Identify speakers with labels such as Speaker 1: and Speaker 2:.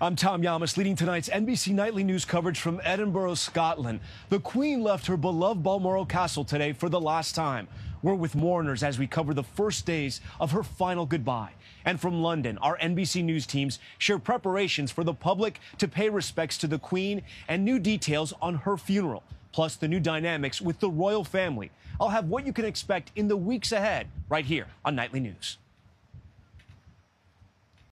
Speaker 1: I'm Tom Llamas, leading tonight's NBC Nightly News coverage from Edinburgh, Scotland. The Queen left her beloved Balmoral Castle today for the last time. We're with mourners as we cover the first days of her final goodbye. And from London, our NBC News teams share preparations for the public to pay respects to the Queen and new details on her funeral, plus the new dynamics with the royal family. I'll have what you can expect in the weeks ahead right here on Nightly News.